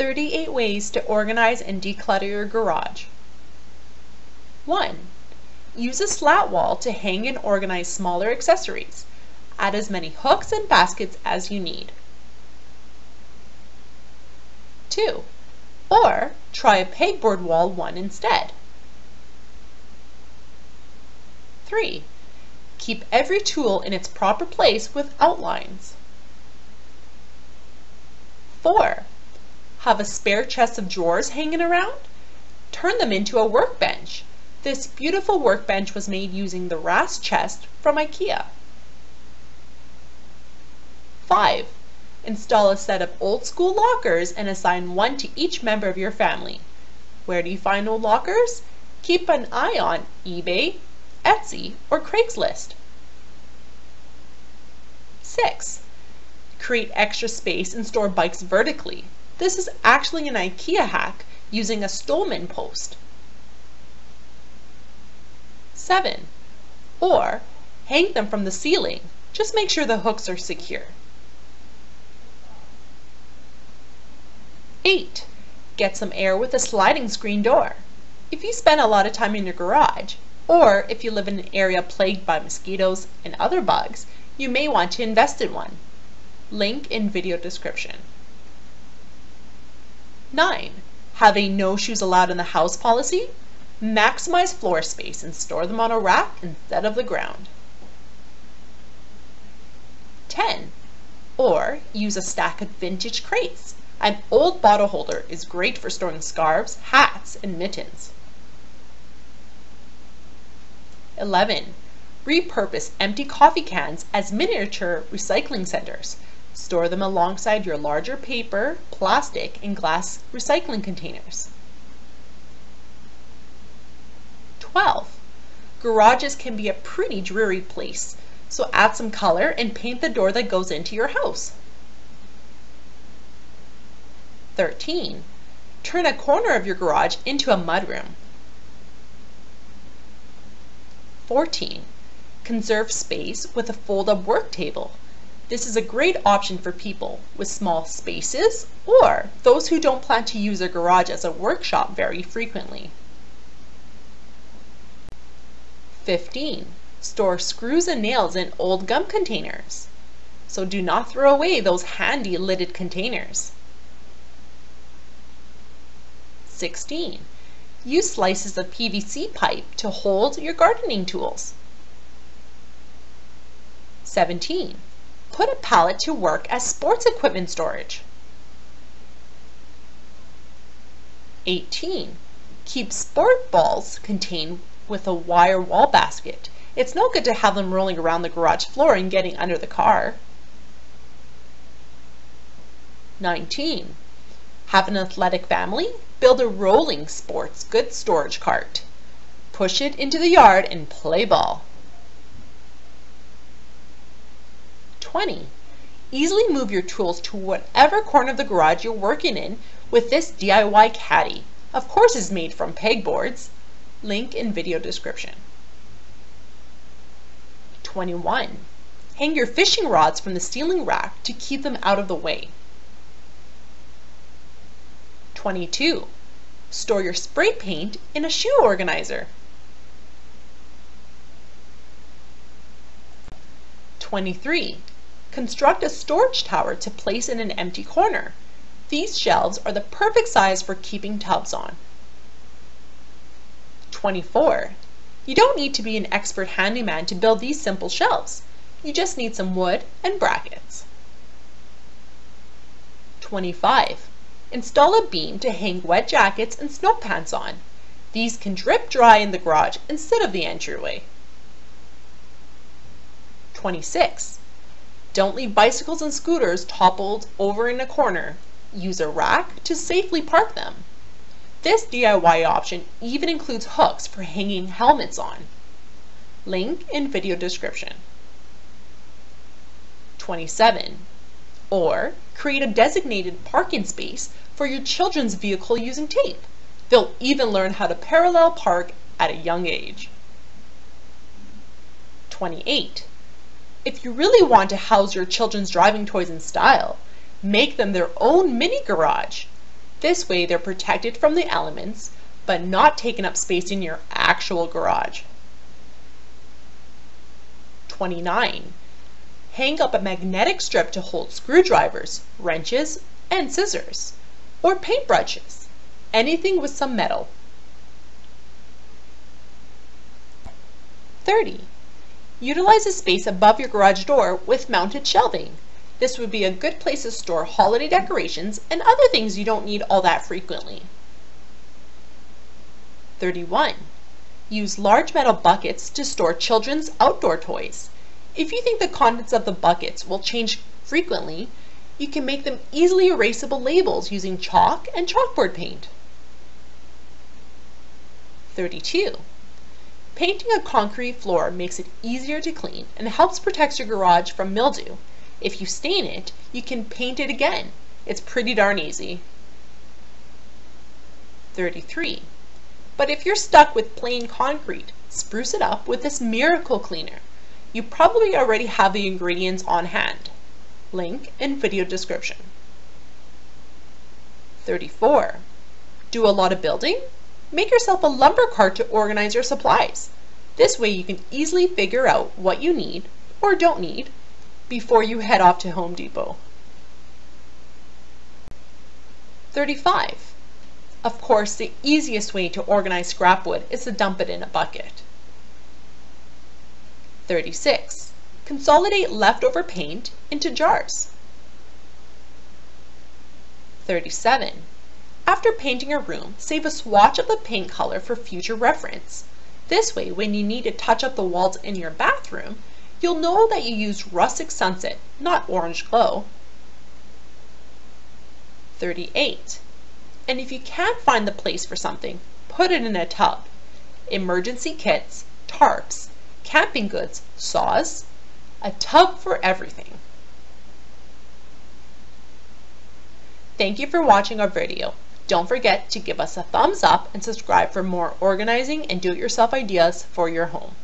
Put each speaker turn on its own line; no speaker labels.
38 ways to organize and declutter your garage. 1. Use a slat wall to hang and organize smaller accessories. Add as many hooks and baskets as you need. 2. Or try a pegboard wall one instead. 3. Keep every tool in its proper place with outlines. 4. Have a spare chest of drawers hanging around? Turn them into a workbench. This beautiful workbench was made using the Rast chest from IKEA. 5. Install a set of old school lockers and assign one to each member of your family. Where do you find old lockers? Keep an eye on eBay, Etsy, or Craigslist. 6. Create extra space and store bikes vertically. This is actually an IKEA hack using a Stolmen post. 7. Or hang them from the ceiling. Just make sure the hooks are secure. 8. Get some air with a sliding screen door. If you spend a lot of time in your garage, or if you live in an area plagued by mosquitoes and other bugs, you may want to invest in one. Link in video description. 9. Have a no shoes allowed in the house policy? Maximize floor space and store them on a rack instead of the ground. 10. Or use a stack of vintage crates. An old bottle holder is great for storing scarves, hats, and mittens. 11. Repurpose empty coffee cans as miniature recycling centers. Store them alongside your larger paper, plastic, and glass recycling containers. 12. Garages can be a pretty dreary place, so add some color and paint the door that goes into your house. 13. Turn a corner of your garage into a mudroom. 14. Conserve space with a fold-up work table. This is a great option for people with small spaces or those who don't plan to use their garage as a workshop very frequently. 15. Store screws and nails in old gum containers. So do not throw away those handy lidded containers. 16. Use slices of PVC pipe to hold your gardening tools. 17. Put a pallet to work as sports equipment storage. 18. Keep sport balls contained with a wire wall basket. It's no good to have them rolling around the garage floor and getting under the car. 19. Have an athletic family? Build a rolling sports goods storage cart. Push it into the yard and play ball. 20. Easily move your tools to whatever corner of the garage you're working in with this DIY caddy. Of course it's made from pegboards. Link in video description. 21. Hang your fishing rods from the ceiling rack to keep them out of the way. 22. Store your spray paint in a shoe organizer. 23. Construct a storage tower to place in an empty corner. These shelves are the perfect size for keeping tubs on. 24. You don't need to be an expert handyman to build these simple shelves. You just need some wood and brackets. 25. Install a beam to hang wet jackets and snow pants on. These can drip dry in the garage instead of the entryway. 26. Don't leave bicycles and scooters toppled over in a corner. Use a rack to safely park them. This DIY option even includes hooks for hanging helmets on. Link in video description. 27. Or create a designated parking space for your children's vehicle using tape. They'll even learn how to parallel park at a young age. 28. If you really want to house your children's driving toys in style, make them their own mini garage. This way they're protected from the elements, but not taking up space in your actual garage. 29. Hang up a magnetic strip to hold screwdrivers, wrenches, and scissors, or paintbrushes, anything with some metal. 30. Utilize a space above your garage door with mounted shelving. This would be a good place to store holiday decorations and other things you don't need all that frequently. 31. Use large metal buckets to store children's outdoor toys. If you think the contents of the buckets will change frequently, you can make them easily erasable labels using chalk and chalkboard paint. 32. Painting a concrete floor makes it easier to clean and helps protect your garage from mildew. If you stain it, you can paint it again. It's pretty darn easy. 33. But if you're stuck with plain concrete, spruce it up with this miracle cleaner. You probably already have the ingredients on hand. Link in video description. 34. Do a lot of building? Make yourself a lumber cart to organize your supplies. This way you can easily figure out what you need or don't need before you head off to Home Depot. 35. Of course, the easiest way to organize scrap wood is to dump it in a bucket. 36. Consolidate leftover paint into jars. 37. After painting a room, save a swatch of the paint color for future reference. This way, when you need to touch up the walls in your bathroom, you'll know that you used rustic sunset, not orange glow. 38. And if you can't find the place for something, put it in a tub. Emergency kits, tarps, camping goods, saws, a tub for everything. Thank you for watching our video. Don't forget to give us a thumbs up and subscribe for more organizing and do-it-yourself ideas for your home.